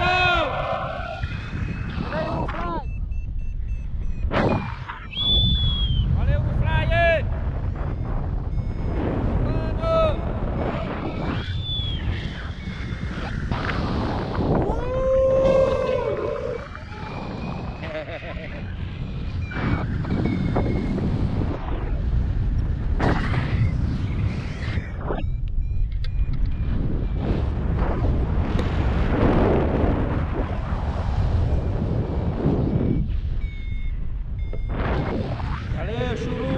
Nation! É, chorou.